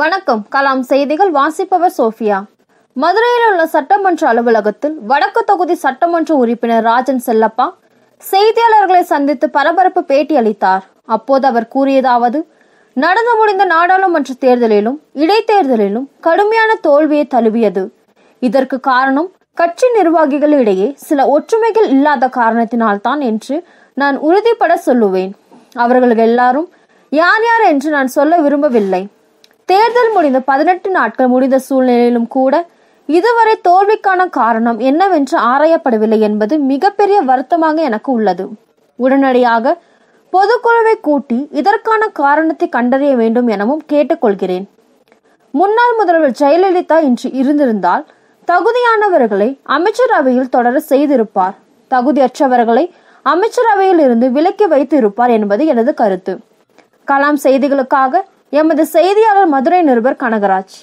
வணக்கம். கலாம் செய்திகள் வாசிப்பவர் சோஃபியா. மதுரையில் உள்ள சட்டமன்ற அலுவலகத்தில் வடக்கு தொகுதி சட்டமன்ற உறுப்பினர் ராஜன் செல்லப்பா செய்தியாளர்களை சந்தித்து பரபரப்பு பேட்டி அளித்தார் அப்போது அவர் கூறியதாவது நடந்து முடிந்த நாடாளுமன்ற தேர்தலிலும் இடைத்தேர்தலிலும் கடுமையான தோல்வியை தழுவியது. இதற்கு காரணம் கட்சி நிர்வாகிகளிடையே சில ஒற்றுமைகள் இல்லாத காரணத்தினால்தான் என்று நான் உறுதிப்பட சொல்லுவேன். அவர்கள் எல்லாரும் யார் யார் என்று நான் சொல்ல விரும்பவில்லை. தேர்தல் முடிந்த பதினெட்டு நாட்கள் முடிந்த சூழ்நிலையிலும் கூட இதுவரை தோல்விக்கான காரணம் என்னவென்று ஆராயப்படவில்லை என்பது மிகப்பெரிய வருத்தமாக எனக்கு உள்ளது. உடனடியாக பொதுக்குழுவை கூட்டி இதற்கான காரணத்தை கண்டறிய வேண்டும் எனவும் கேட்டுக்கொள்கிறேன். முன்னாள் முதல்வர் ஜெயலலிதா இன்று இருந்திருந்தால் தகுதியானவர்களை அமைச்சரவையில் தொடர செய்திருப்பார். தகுதியற்றவர்களை அமைச்சரவையில் இருந்து விலக்கி வைத்து இருப்பார் என்பது எனது கருத்து. கலாம் செய்திகளுக்காக எமது செய்தியாளர் மதுரை நிருபர் கனகராஜ்.